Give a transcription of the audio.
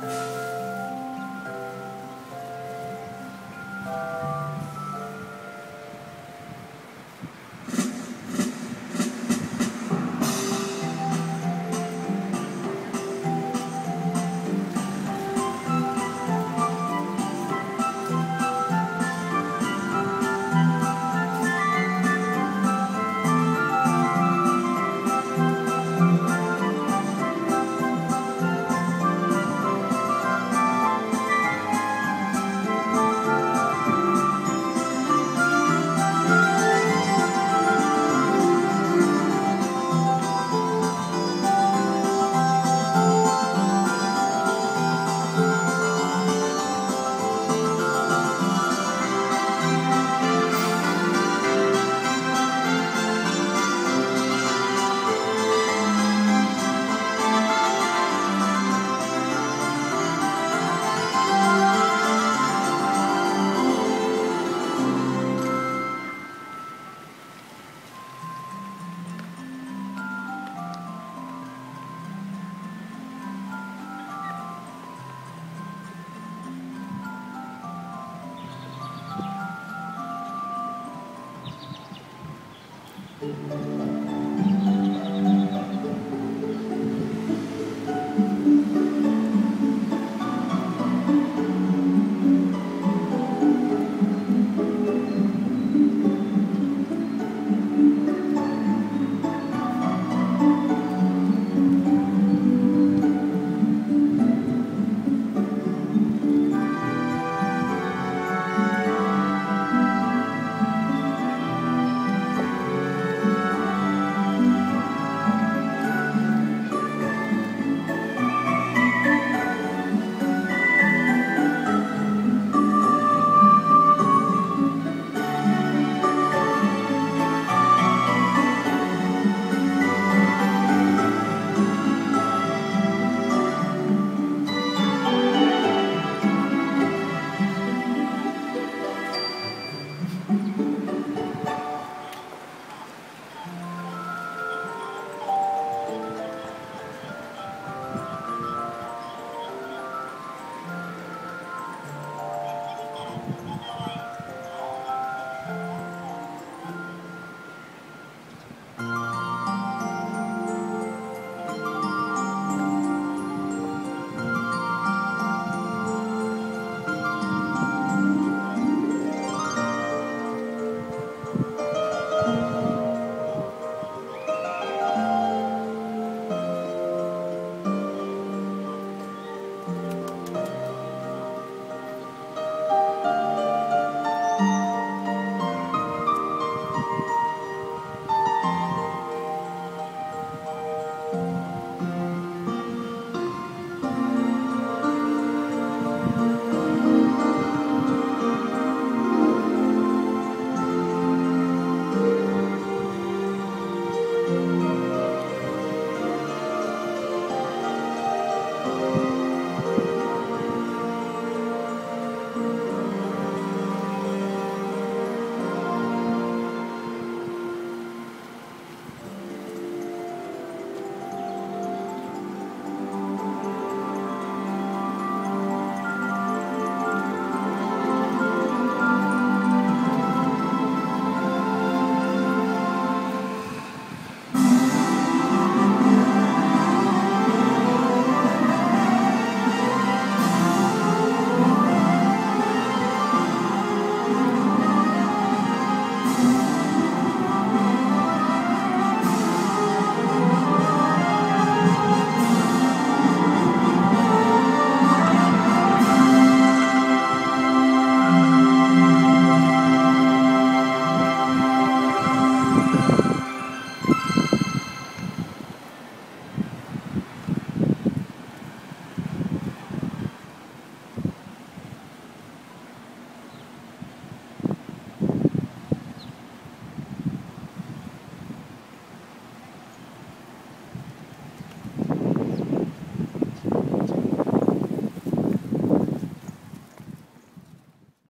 Música